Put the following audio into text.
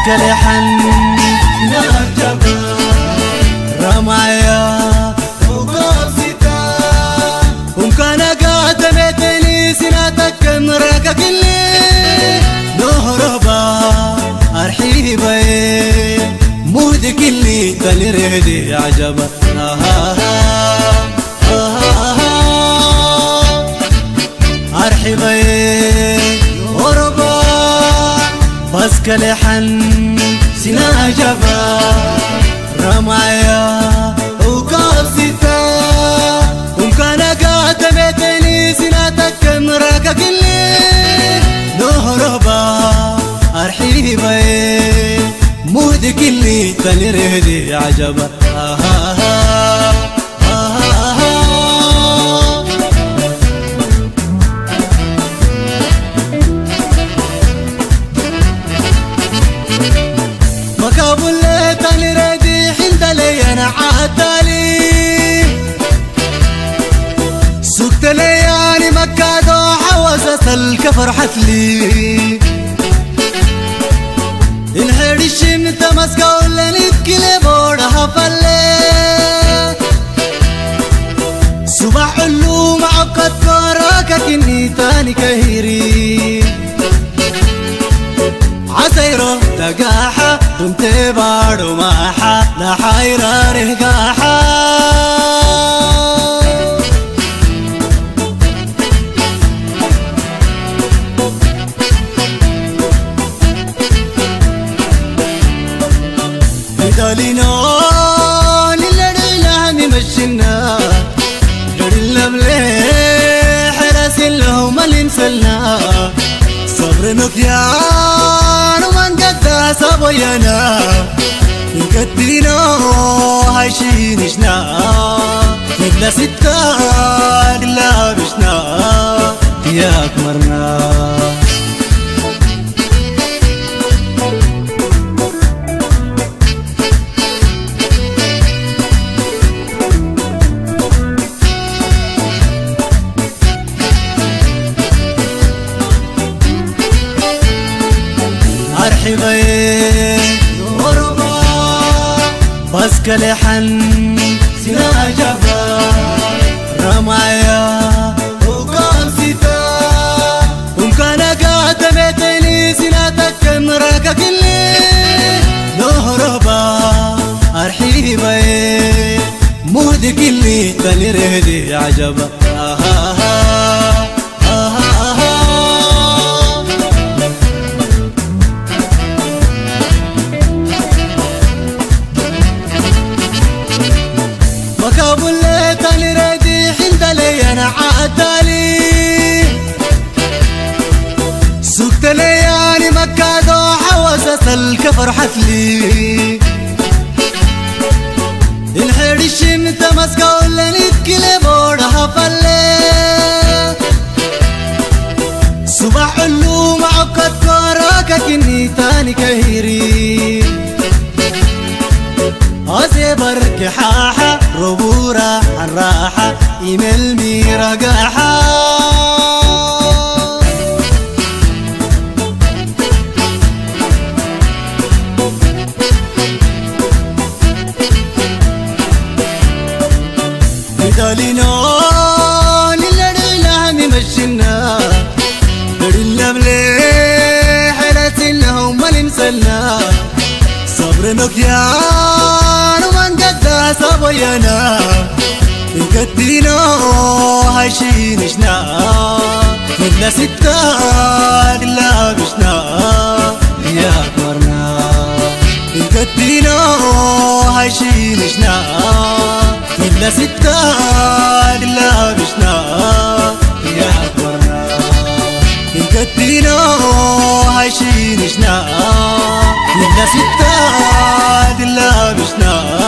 عسكري حني رمايا ومكان قاعد بيتني سناتك كم راكك اللي نهربا. أرحيبا مودك اللي عجبا آه آه آه, آه. أرحبا أربا بس كلي جبا رمايا وقابستا وكان قاتمتني سناتك مراكا كلي نهربا أرحيبا مودك اللي تاني رهدي عجبا. آه فرحت لي. الحير الشمت مسكة ولا نتكلي بورها فلي صباح علوم عقد كوراكا كني تاني كهيري. عسيرو تقاحة كنت بارو ماحة لا حيرة رهقاحة. نسلنا صبر نطيان ومن قد سابينا نقدينا هايشين شنا نبلا ستة أرحبا غربا بس كلحن سنا وزت الكفر حتلي الحير الشمت مسكة ولا نتكلي بورها فلي صباح علوم عقد كوراكا كني تاني كهيري. أزبرك حاحة ربورة الراحة إيميل بدالينا للري لعني مشينا قرنا مليح لسنهم اللي مسلنا صبر نقيان ومن قد سابينا نقدينا هايشين شنا مثل ستة لا بشنا. يا كورنا نقدينا هايشين شنا مثل ستة نقدينا هايشين شنا مثل ستة لا بشنا